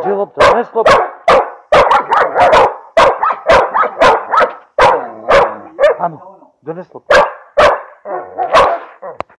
Gdzie lopta? Nie stop. Ano, dönüş lopta.